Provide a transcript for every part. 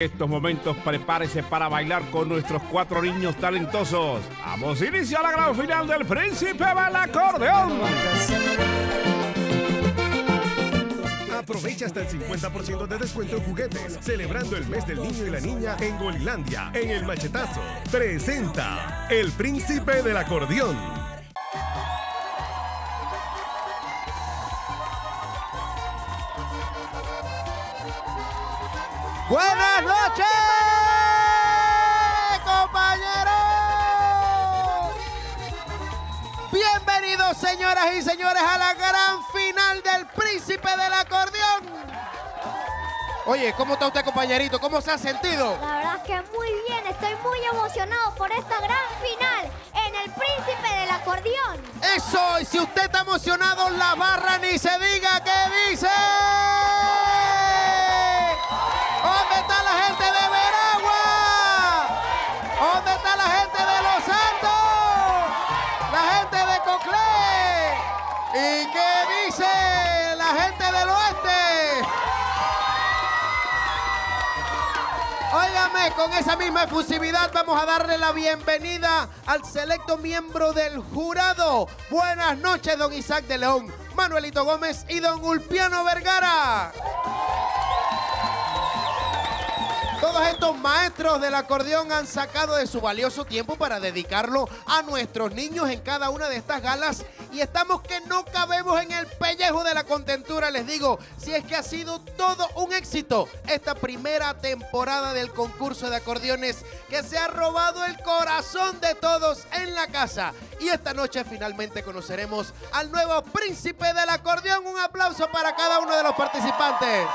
estos momentos prepárese para bailar con nuestros cuatro niños talentosos. Vamos a iniciar la gran final del Príncipe del Acordeón. Aprovecha hasta el 50% de descuento en juguetes, celebrando el mes del niño y la niña en Golilandia, en el Machetazo. Presenta El Príncipe del Acordeón. Buenas noches, compañeros. Bienvenidos, señoras y señores, a la gran final del Príncipe del Acordeón. Oye, ¿cómo está usted, compañerito? ¿Cómo se ha sentido? La verdad es que muy bien, estoy muy emocionado por esta gran final en el Príncipe del Acordeón. Eso, y si usted está emocionado, la barra ni se diga ¿Y qué dice la gente del oeste? Óigame, con esa misma efusividad vamos a darle la bienvenida al selecto miembro del jurado. Buenas noches, don Isaac de León, Manuelito Gómez y don Ulpiano Vergara. Todos estos maestros del acordeón han sacado de su valioso tiempo para dedicarlo a nuestros niños en cada una de estas galas y estamos que no cabemos en el pellejo de la contentura, les digo, si es que ha sido todo un éxito esta primera temporada del concurso de acordeones que se ha robado el corazón de todos en la casa. Y esta noche finalmente conoceremos al nuevo príncipe del acordeón. Un aplauso para cada uno de los participantes.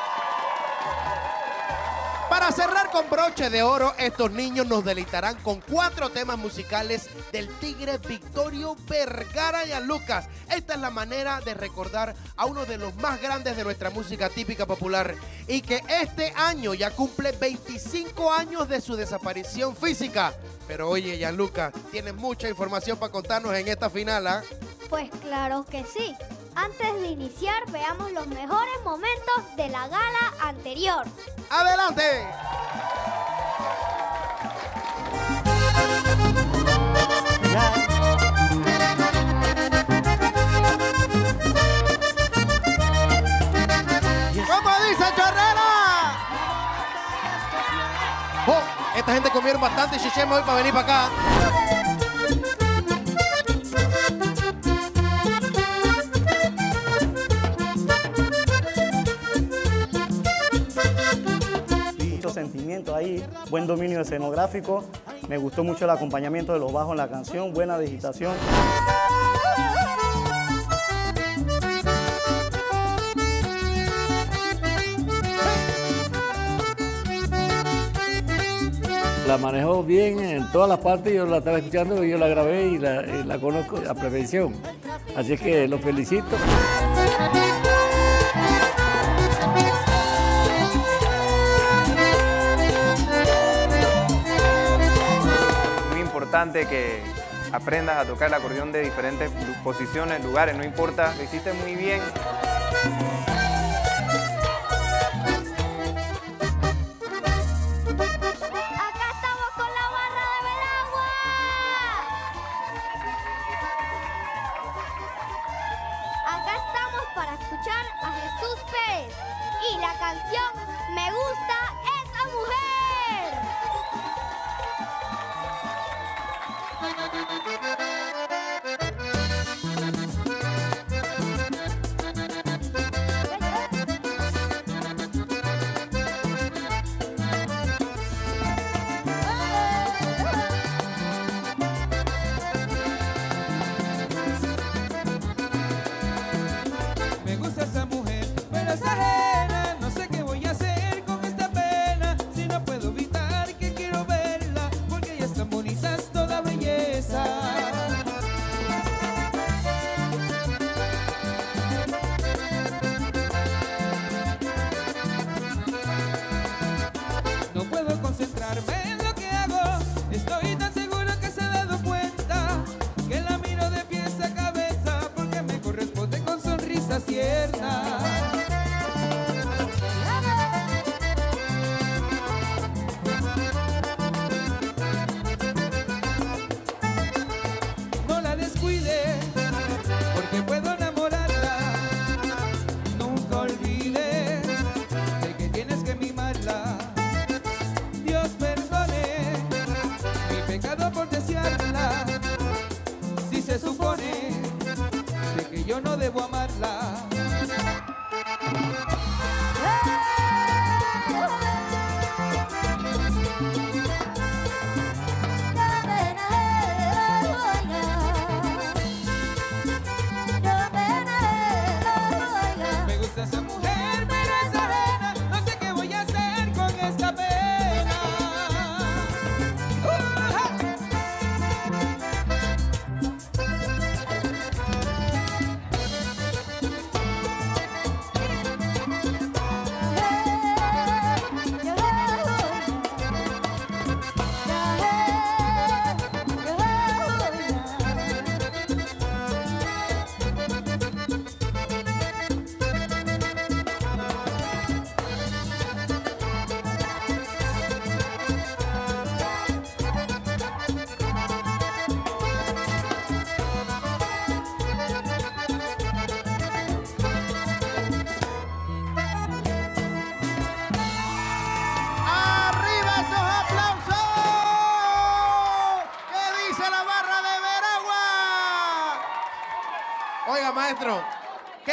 Para cerrar con broche de oro, estos niños nos deleitarán con cuatro temas musicales del tigre Victorio Vergara y Lucas. Esta es la manera de recordar a uno de los más grandes de nuestra música típica popular y que este año ya cumple 25 años de su desaparición física. Pero oye, Gianluca, tienes mucha información para contarnos en esta final, ¿ah? Pues claro que sí. Antes de iniciar, veamos los mejores momentos de la gala anterior. ¡Adelante! ¿Cómo dice Chorrera? Oh, esta gente comieron bastante chichema hoy para venir para acá. Ahí, buen dominio escenográfico, me gustó mucho el acompañamiento de los bajos en la canción, buena digitación. La manejó bien en todas las partes, yo la estaba escuchando, yo la grabé y la, y la conozco a perfección. Así que lo felicito. Que aprendas a tocar el acordeón de diferentes posiciones, lugares, no importa, lo hiciste muy bien.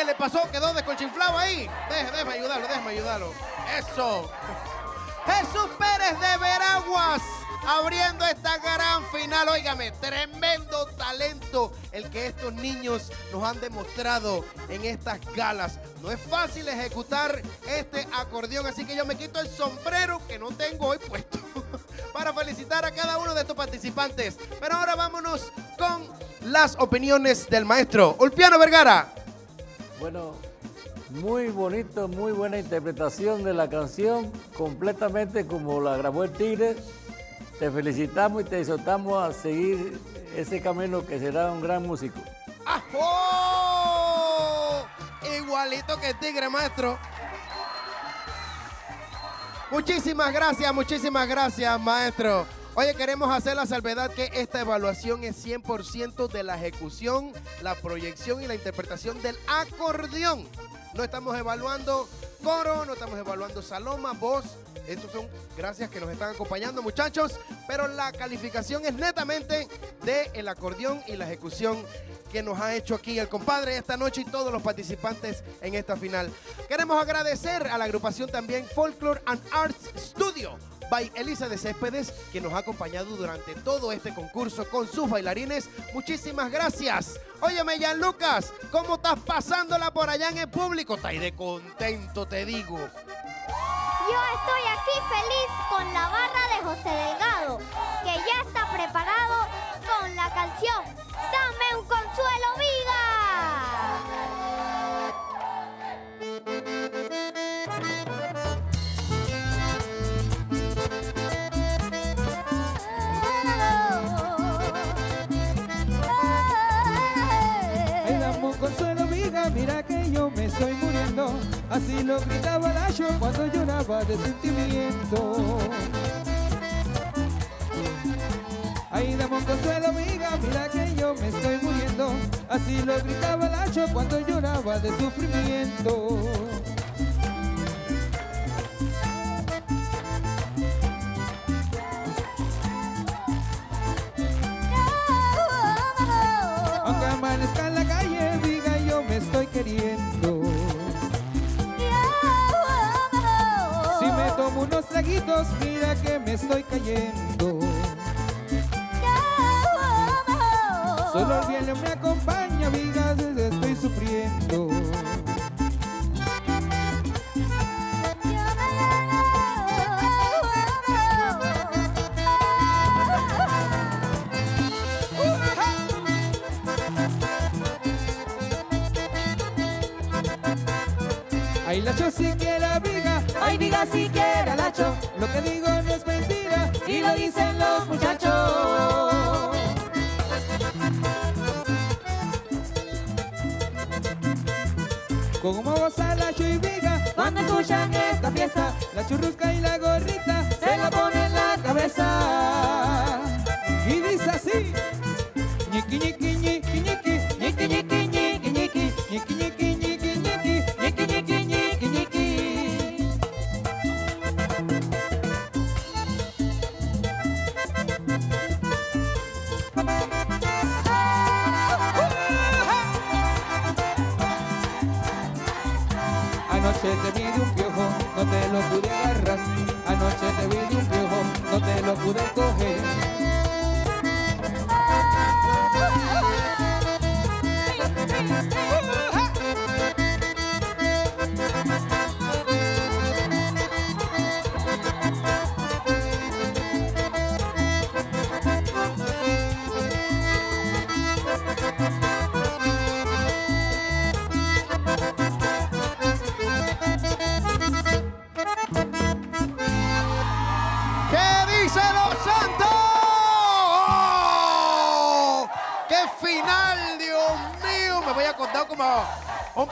¿Qué le pasó? ¿Quedó desconchinflado ahí? Deje, déjame ayudarlo, déjame ayudarlo. Eso. Jesús Pérez de Veraguas abriendo esta gran final. Óigame, tremendo talento el que estos niños nos han demostrado en estas galas. No es fácil ejecutar este acordeón, así que yo me quito el sombrero que no tengo hoy puesto para felicitar a cada uno de estos participantes. Pero ahora vámonos con las opiniones del maestro. Ulpiano Vergara. Bueno, muy bonito, muy buena interpretación de la canción, completamente como la grabó el Tigre. Te felicitamos y te exhortamos a seguir ese camino que será un gran músico. ¡Ajo! Igualito que el tigre, maestro. Muchísimas gracias, muchísimas gracias, maestro. Oye, queremos hacer la salvedad que esta evaluación es 100% de la ejecución, la proyección y la interpretación del acordeón. No estamos evaluando coro, no estamos evaluando saloma, voz. Estos son gracias que nos están acompañando, muchachos. Pero la calificación es netamente del acordeón y la ejecución que nos ha hecho aquí el compadre esta noche y todos los participantes en esta final. Queremos agradecer a la agrupación también Folklore and Arts Studio by Elisa de Céspedes, que nos ha acompañado durante todo este concurso con sus bailarines. Muchísimas gracias. Óyeme, Jan Lucas, ¿cómo estás pasándola por allá en el público? Está ahí de contento, te digo. Yo estoy aquí feliz con la barra de José Delgado, que ya está preparado con la canción Dame un consuelo, Ay, Así lo gritaba Lacho cuando lloraba de sentimiento. Ay, dame un consuelo, amiga, mira que yo me estoy muriendo. Así lo gritaba Lacho cuando lloraba de sufrimiento. Mira que me estoy cayendo. Solo el cielo me acompaña, amigas, estoy sufriendo. Lo que digo no es mentira y lo dicen los muchachos. Como goza Lacho y viga cuando escuchan esta fiesta, la churrusca y la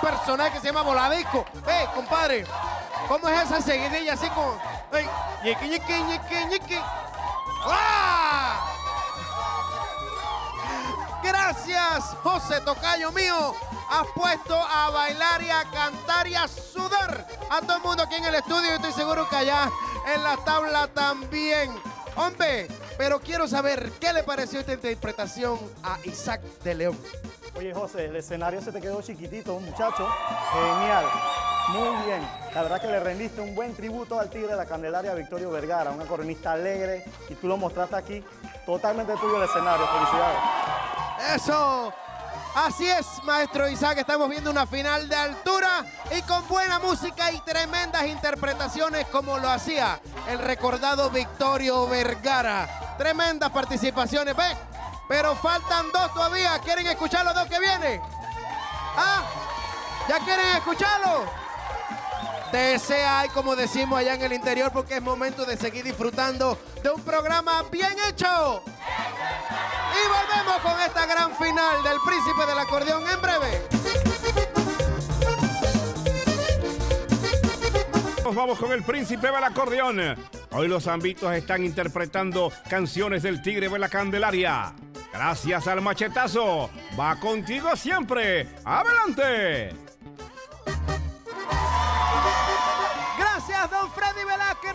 personaje que se llama Voladisco. Ve, compadre, ¿cómo es esa seguidilla así como... ¡Ey! ñiqui, ñiqui, ñiqui, ñiqui. ¡Ah! Gracias, José Tocayo mío. Has puesto a bailar y a cantar y a sudar a todo el mundo aquí en el estudio. Estoy seguro que allá en la tabla también. Hombre, Pero quiero saber, ¿qué le pareció esta interpretación a Isaac de León? Oye, José, el escenario se te quedó chiquitito, muchacho. Genial. Muy bien. La verdad que le rendiste un buen tributo al Tigre de la Candelaria Victorio Vergara, un acordeonista alegre, y tú lo mostraste aquí. Totalmente tuyo el escenario. Felicidades. Eso. Así es, maestro Isaac, estamos viendo una final de altura y con buena música y tremendas interpretaciones como lo hacía el recordado Victorio Vergara. Tremendas participaciones, ve, pero faltan dos todavía. ¿Quieren escuchar los dos que vienen? ¿Ah? ¿Ya quieren escucharlo? hay, como decimos allá en el interior, porque es momento de seguir disfrutando de un programa bien hecho. Y volvemos con esta gran final del Príncipe del Acordeón en breve. Vamos con el Príncipe del Acordeón. Hoy los ambitos están interpretando canciones del Tigre de la Candelaria. Gracias al machetazo. Va contigo siempre. ¡Adelante!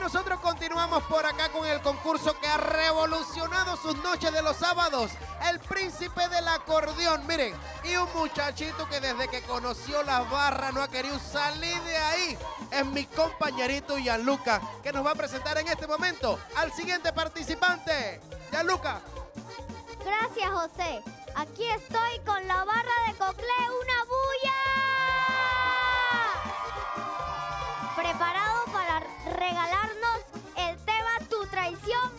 Nosotros continuamos por acá con el concurso que ha revolucionado sus noches de los sábados. El príncipe del acordeón. Miren, y un muchachito que desde que conoció las barras no ha querido salir de ahí. Es mi compañerito Gianluca, que nos va a presentar en este momento al siguiente participante. Gianluca. Gracias, José. Aquí estoy con la barra de Coclé, una bulla. Preparado tema Tu traición,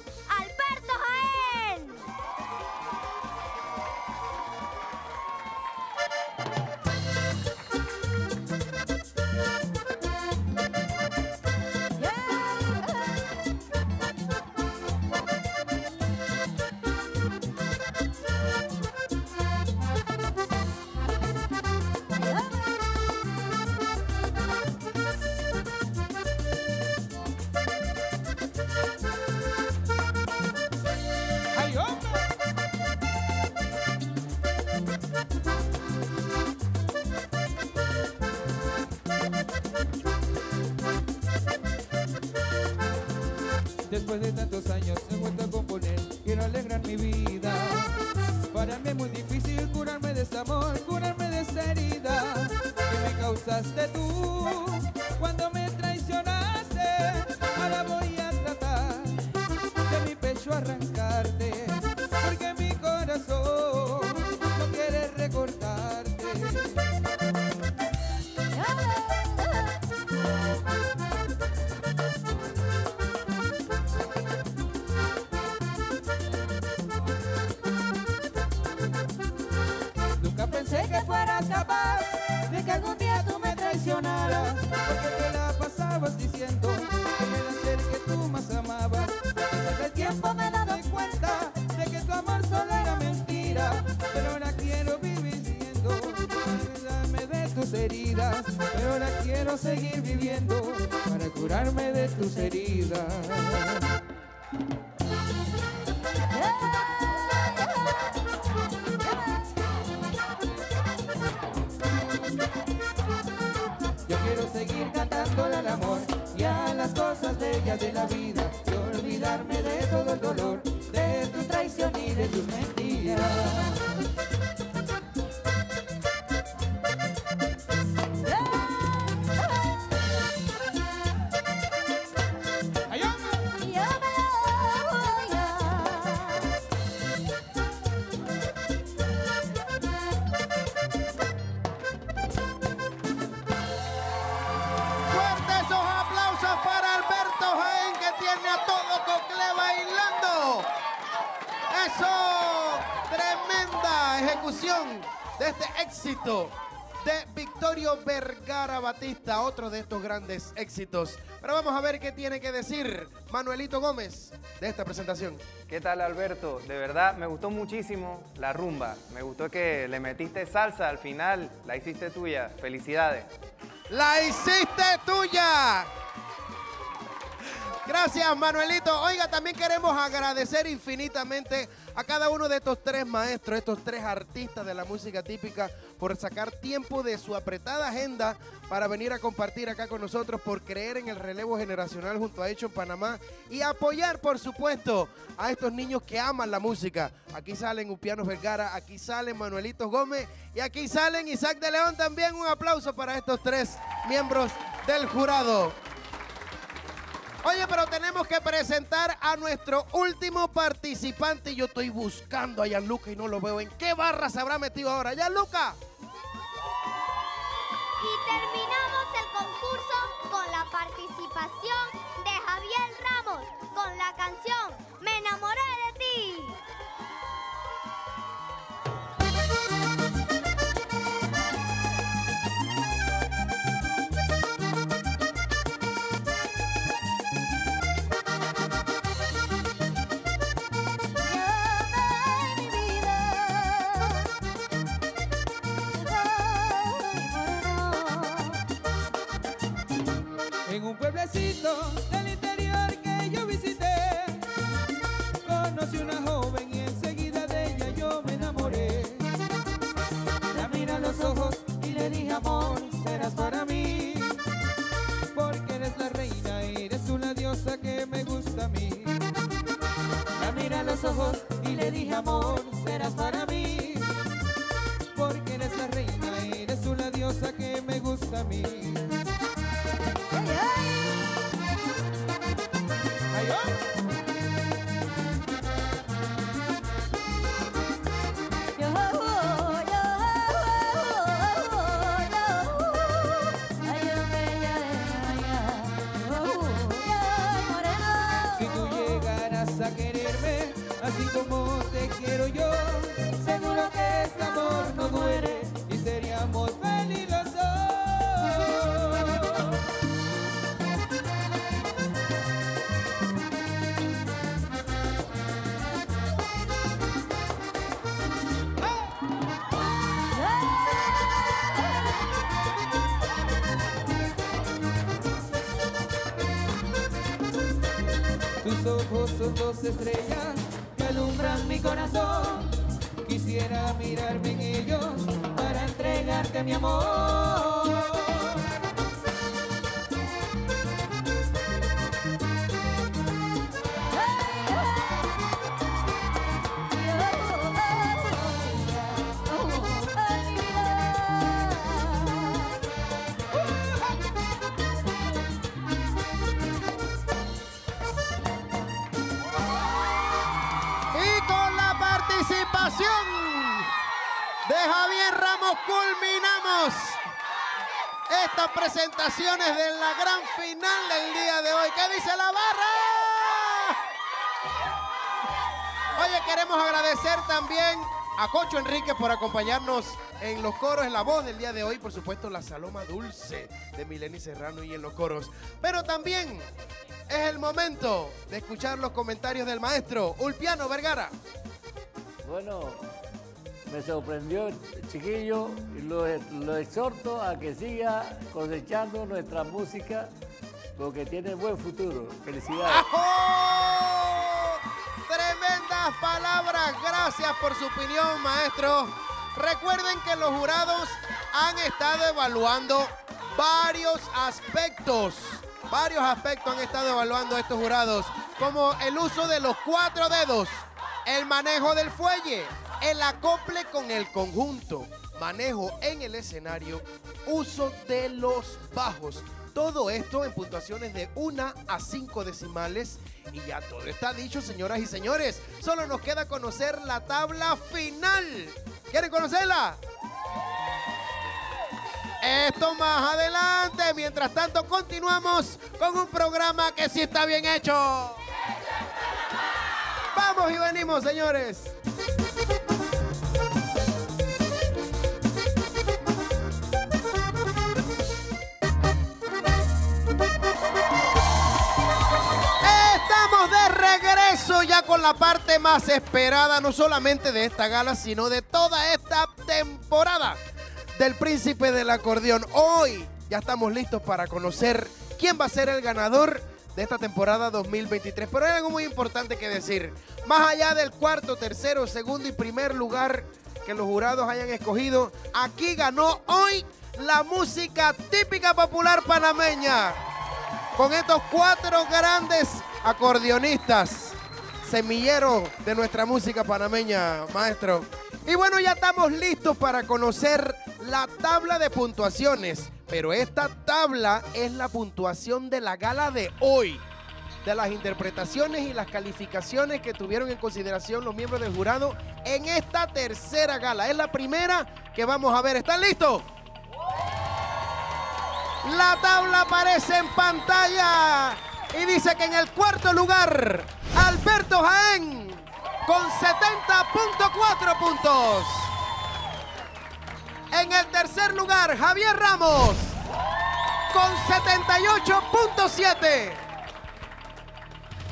Después de tantos años he vuelto a componer, quiero alegrar mi vida. Para mí es muy difícil curarme de este amor, curarme de esa herida que me causaste tú quiero seguir viviendo Para curarme de tus heridas. Seguir cantándole al amor y a las cosas bellas de la vida éxito de Victorio Vergara Batista, otro de estos grandes éxitos. Pero vamos a ver qué tiene que decir Manuelito Gómez de esta presentación. ¿Qué tal Alberto? De verdad me gustó muchísimo la rumba. Me gustó que le metiste salsa al final, la hiciste tuya. Felicidades. La hiciste tuya. Gracias, Manuelito. Oiga, también queremos agradecer infinitamente a cada uno de estos tres maestros, estos tres artistas de la música típica, por sacar tiempo de su apretada agenda para venir a compartir acá con nosotros, por creer en el relevo generacional junto a Hecho en Panamá y apoyar, por supuesto, a estos niños que aman la música. Aquí salen Upianos Vergara, aquí salen Manuelito Gómez y aquí salen Isaac de León también. Un aplauso para estos tres miembros del jurado. Oye, pero tenemos que presentar a nuestro último participante. Yo estoy buscando a Gianluca y no lo veo. ¿En qué barra se habrá metido ahora? ¡Gianluca! Y terminamos el concurso con la participación de Javier Ramos con la canción Me enamoré de ti. En dos estrellas que alumbran mi corazón. Quisiera mirarme en ellos para entregarte mi amor. Presentaciones de la gran final del día de hoy. ¿Qué dice la barra? Oye, queremos agradecer también a Cocho Enrique por acompañarnos en los coros, en la voz del día de hoy, por supuesto, la Saloma Dulce de Mileni Serrano y en los coros. Pero también es el momento de escuchar los comentarios del maestro Ulpiano Vergara. Bueno, me sorprendió chiquillo y lo, lo exhorto a que siga cosechando nuestra música porque tiene buen futuro. Felicidades. ¡Ajo! Tremendas palabras. Gracias por su opinión, maestro. Recuerden que los jurados han estado evaluando varios aspectos. Varios aspectos han estado evaluando estos jurados, como el uso de los cuatro dedos, el manejo del fuelle, el acople con el conjunto, manejo en el escenario, uso de los bajos. Todo esto en puntuaciones de 1 a 5 decimales. Y ya todo está dicho, señoras y señores. Solo nos queda conocer la tabla final. ¿Quieren conocerla? Esto más adelante. Mientras tanto, continuamos con un programa que sí está bien hecho. Vamos y venimos, señores. Ya con la parte más esperada, no solamente de esta gala, sino de toda esta temporada del Príncipe del Acordeón. Hoy ya estamos listos para conocer quién va a ser el ganador de esta temporada 2023. Pero hay algo muy importante que decir. Más allá del cuarto, tercero, segundo y primer lugar que los jurados hayan escogido, aquí ganó hoy la música típica popular panameña. Con estos cuatro grandes acordeonistas, semilleros de nuestra música panameña, maestro. Y bueno, ya estamos listos para conocer la tabla de puntuaciones. Pero esta tabla es la puntuación de la gala de hoy. De las interpretaciones y las calificaciones que tuvieron en consideración los miembros del jurado en esta tercera gala. Es la primera que vamos a ver. ¿Están listos? La tabla aparece en pantalla y dice que en el cuarto lugar, Alberto Jaén con 70.4 puntos. En el tercer lugar, Javier Ramos con 78.7.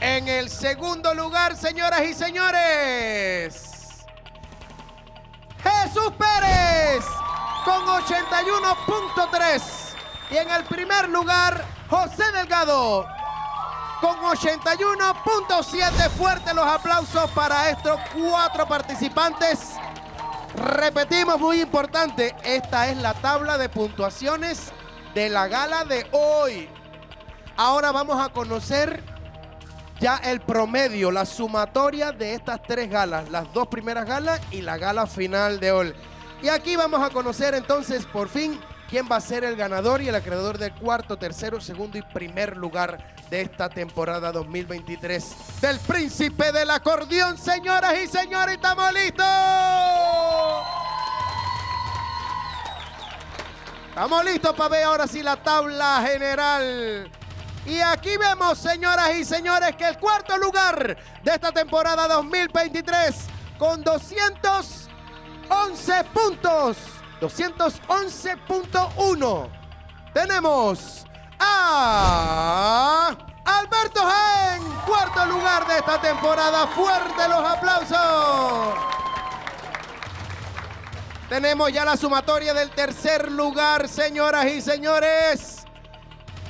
En el segundo lugar, señoras y señores, Jesús Pérez con 81.3. Y en el primer lugar, José Delgado con 81.7. Fuertes los aplausos para estos cuatro participantes. Repetimos, muy importante, esta es la tabla de puntuaciones de la gala de hoy. Ahora vamos a conocer ya el promedio, la sumatoria de estas tres galas, las dos primeras galas y la gala final de hoy. Y aquí vamos a conocer entonces por fin quién va a ser el ganador y el acreedor del cuarto, tercero, segundo y primer lugar de esta temporada 2023 del Príncipe del Acordeón, señoras y señores, ¿estamos listos? Estamos listos para ver ahora sí la tabla general. Y aquí vemos, señoras y señores, que el cuarto lugar de esta temporada 2023 con 211 puntos. 211.1. Tenemos a Alberto Gen, cuarto lugar de esta temporada. Fuerte los aplausos. Tenemos ya la sumatoria del tercer lugar, señoras y señores,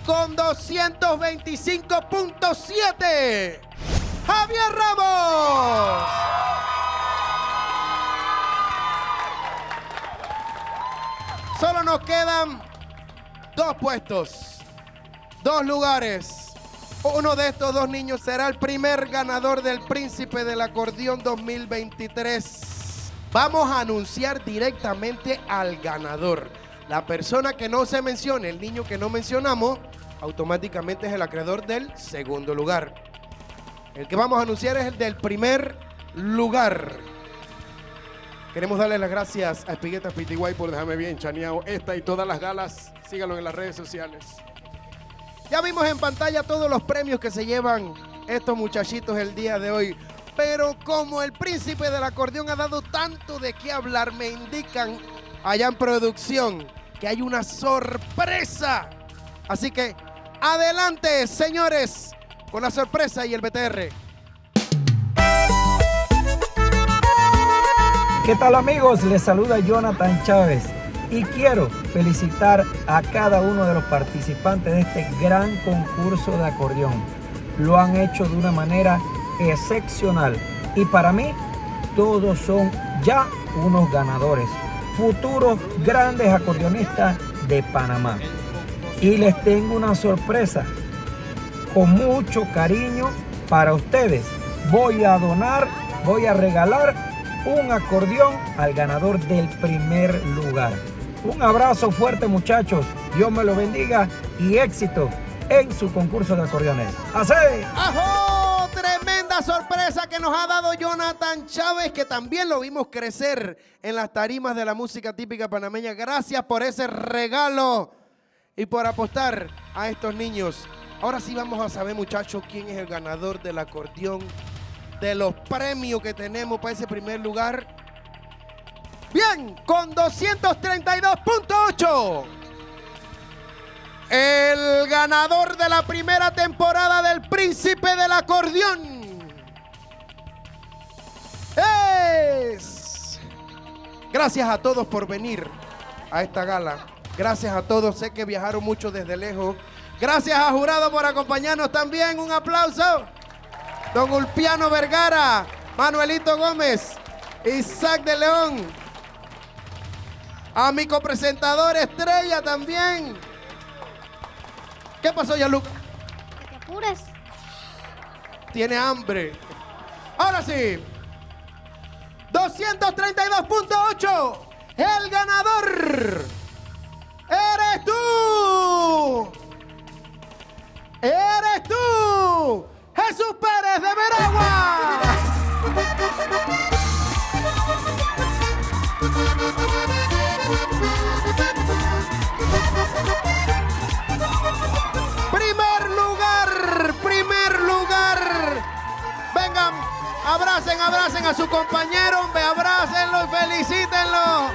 con 225.7. Javier Ramos. Solo nos quedan dos puestos, dos lugares. Uno de estos dos niños será el primer ganador del Príncipe del Acordeón 2023. Vamos a anunciar directamente al ganador. La persona que no se mencione, el niño que no mencionamos, automáticamente es el acreedor del segundo lugar. El que vamos a anunciar es el del primer lugar. Queremos darle las gracias a Espigueta Pitiguay por dejarme bien chaneado esta y todas las galas. Síganlo en las redes sociales. Ya vimos en pantalla todos los premios que se llevan estos muchachitos el día de hoy. Pero como el príncipe del acordeón ha dado tanto de qué hablar, me indican allá en producción que hay una sorpresa. Así que adelante, señores, con la sorpresa y el BTR. ¿Qué tal amigos? Les saluda Jonathan Chávez y quiero felicitar a cada uno de los participantes de este gran concurso de acordeón. Lo han hecho de una manera excepcional y para mí todos son ya unos ganadores, futuros grandes acordeonistas de Panamá. Y les tengo una sorpresa. Con mucho cariño para ustedes voy a donar, voy a regalar un acordeón al ganador del primer lugar. Un abrazo fuerte muchachos, Dios me lo bendiga y éxito en su concurso de acordeones. ¡Así! ¡Ajo! Tremenda sorpresa que nos ha dado Jonathan Chávez, que también lo vimos crecer en las tarimas de la música típica panameña. Gracias por ese regalo y por apostar a estos niños. Ahora sí vamos a saber, muchachos, quién es el ganador del acordeón de los premios que tenemos para ese primer lugar. Bien, con 232.8. El ganador de la primera temporada del Príncipe del Acordeón es... Gracias a todos por venir a esta gala. Gracias a todos. Sé que viajaron mucho desde lejos Gracias a Jurado por acompañarnos también. Un aplauso. Don Ulpiano Vergara, Manuelito Gómez, Isaac de León. A mi copresentador Estrella también. ¿Qué pasó, Yaluca? Que te apures. Tiene hambre. Ahora sí. 232.8. El ganador. Eres tú. Eres tú. Jesús Pérez de Veragua. Primer lugar, primer lugar. Vengan, abracen, abracen a su compañero, hombre, abrácenlo y felicítenlo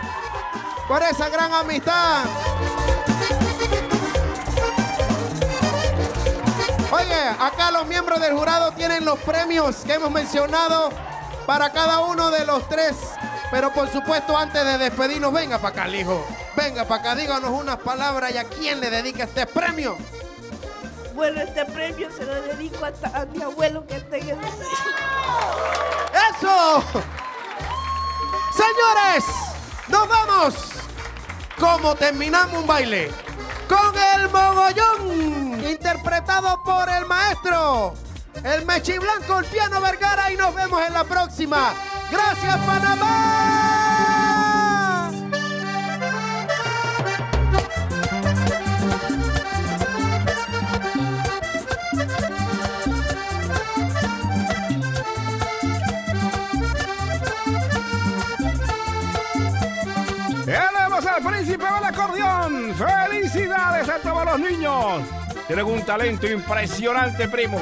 por esa gran amistad. Oye, acá los miembros del jurado tienen los premios que hemos mencionado para cada uno de los tres. Pero por supuesto, antes de despedirnos, venga para acá, hijo. Venga para acá, díganos unas palabras y a quién le dedica este premio. Bueno, este premio se lo dedico a, a mi abuelo que está en el ¡Eso! Señores, nos vamos. ¿Cómo terminamos un baile? Con el mogollón, interpretado por el maestro, el Mechi Blanco, el piano Vergara, y nos vemos en la próxima. Gracias, Panamá. Tenemos al príncipe del acordeón. ¡Felicidades a todos los niños! Tienen un talento impresionante, primo.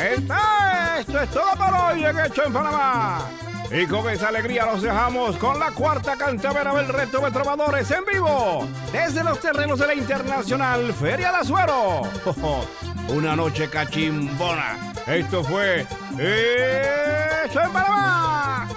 Está, esto es todo por hoy en Hecho en Panamá. Y con esa alegría los dejamos con la cuarta cantabera del reto de trovadores en vivo. Desde los terrenos de la Internacional Feria de Azuero. Una noche cachimbona. Esto fue Hecho en Panamá.